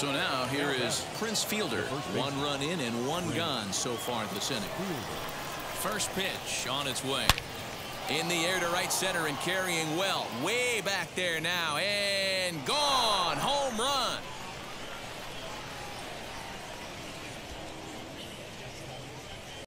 So now here is Prince Fielder. One run in and one gone so far this inning. First pitch on its way. In the air to right center and carrying well. Way back there now.